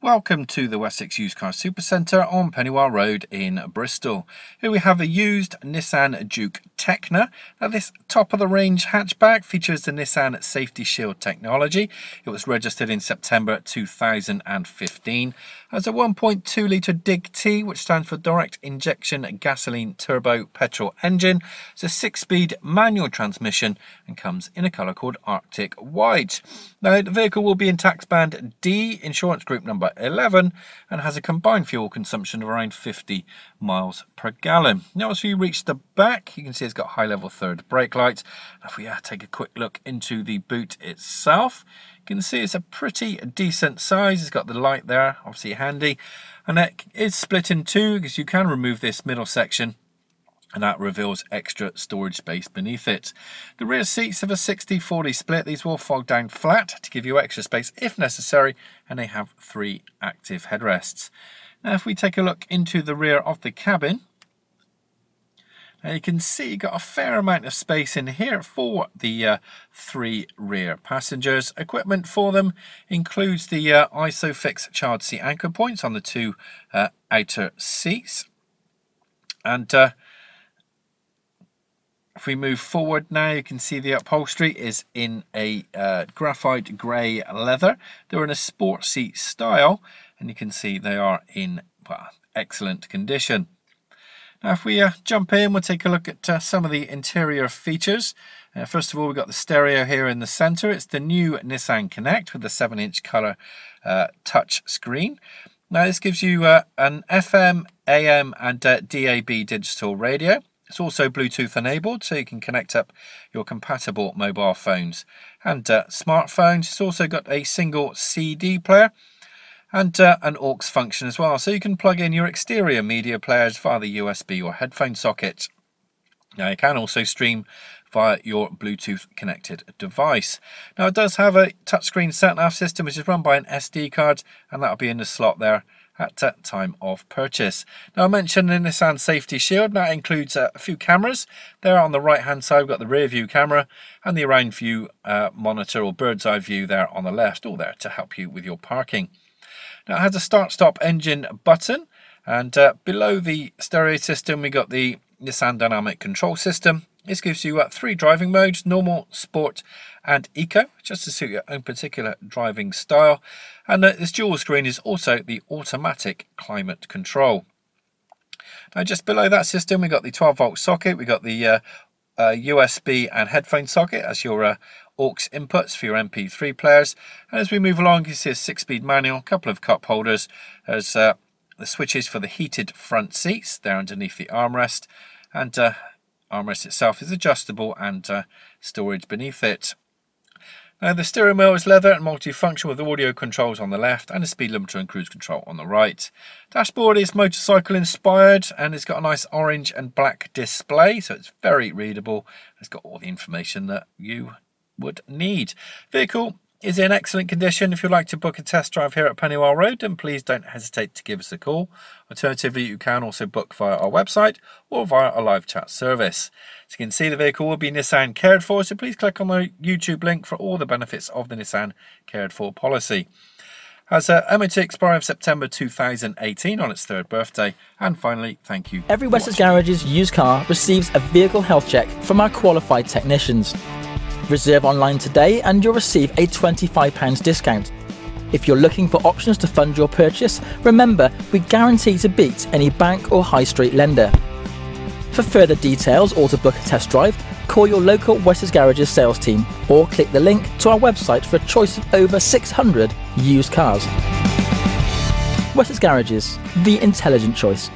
Welcome to the Wessex Used Car Supercentre on Pennywell Road in Bristol. Here we have a used Nissan Juke Tekna. Now this top of the range hatchback features the Nissan Safety Shield technology. It was registered in September 2015 as a 1.2 litre DIG-T which stands for Direct Injection Gasoline Turbo Petrol Engine. It's a six-speed manual transmission and comes in a colour called Arctic White. Now the vehicle will be in tax band D, insurance group number 11 and has a combined fuel consumption of around 50 miles per gallon. Now as we reach the back, you can see it's got high level third brake lights. If we uh, take a quick look into the boot itself, you can see it's a pretty decent size. It's got the light there, obviously handy. And it is split in two because you can remove this middle section and that reveals extra storage space beneath it. The rear seats have a 60-40 split. These will fold down flat to give you extra space if necessary, and they have three active headrests. Now if we take a look into the rear of the cabin, now you can see you've got a fair amount of space in here for the uh, three rear passengers. Equipment for them includes the uh, ISOFIX child seat anchor points on the two uh, outer seats. And uh, if we move forward now, you can see the upholstery is in a uh, graphite grey leather. They're in a sport seat style, and you can see they are in well, excellent condition. Now, if we uh, jump in, we'll take a look at uh, some of the interior features. Uh, first of all, we've got the stereo here in the center. It's the new Nissan Connect with the 7-inch color uh, touch screen. Now, this gives you uh, an FM, AM, and uh, DAB digital radio. It's also Bluetooth enabled, so you can connect up your compatible mobile phones and smartphones. It's also got a single CD player and uh, an aux function as well, so you can plug in your exterior media players via the USB or headphone socket. Now you can also stream via your Bluetooth connected device. Now it does have a touchscreen sat-nav system which is run by an SD card and that'll be in the slot there at time of purchase. Now I mentioned the Nissan Safety Shield, that includes uh, a few cameras. There on the right hand side we've got the rear view camera and the around view uh, monitor or bird's eye view there on the left, all there to help you with your parking. Now it has a start stop engine button and uh, below the stereo system we got the Nissan Dynamic Control System. This gives you uh, three driving modes, normal, sport and eco, just to suit your own particular driving style. And uh, this dual screen is also the automatic climate control. Now just below that system we've got the 12 volt socket, we've got the uh, USB and headphone socket as your uh, aux inputs for your MP3 players. And as we move along you see a six speed manual, a couple of cup holders, there's uh, the switches for the heated front seats there underneath the armrest and uh, armrest itself is adjustable and uh, storage beneath it. Now the steering wheel is leather and multifunction with audio controls on the left and a speed limiter and cruise control on the right. Dashboard is motorcycle inspired and it's got a nice orange and black display so it's very readable. It's got all the information that you would need. Vehicle is in excellent condition. If you'd like to book a test drive here at Pennywell Road, then please don't hesitate to give us a call. Alternatively, you can also book via our website or via our live chat service. As you can see, the vehicle will be Nissan Cared4, so please click on the YouTube link for all the benefits of the Nissan Cared4 policy. Has uh, a MOT expiry of September 2018 on its third birthday. And finally, thank you. Every Wessex Garage's used car receives a vehicle health check from our qualified technicians. Reserve online today and you'll receive a £25 discount. If you're looking for options to fund your purchase, remember we guarantee to beat any bank or high street lender. For further details or to book a test drive, call your local Wessex Garages sales team or click the link to our website for a choice of over 600 used cars. Wessex Garages, the intelligent choice.